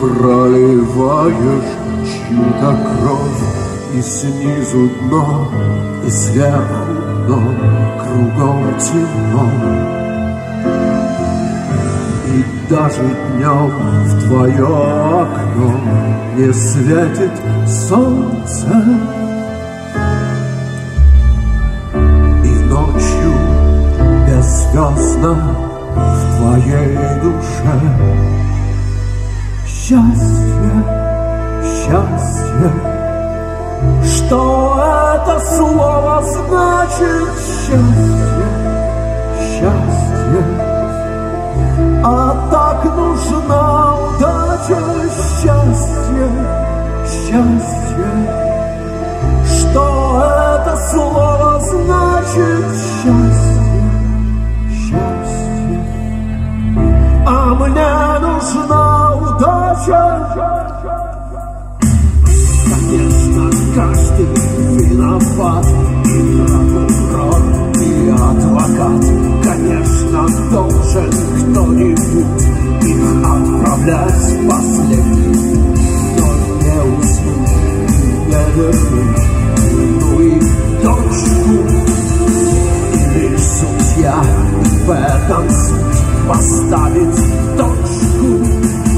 Проливаешь чью-то кровь И снизу дно, и сверху дно Кругом темно. И даже днем в твое окно Не светит солнце. И ночью беззвездно в твоей душе Счастье, счастье, что это слово значит счастье, счастье, а так нужна удача, счастье, счастье, что это слово значит счастье, счастье, а мне нужна Конечно, каждый виноват И прокурор, и адвокат Конечно, должен кто-нибудь Их отправлять последний Но не уснуть, не вернуть Ну и дочку Или судья в этом суть Поставить точку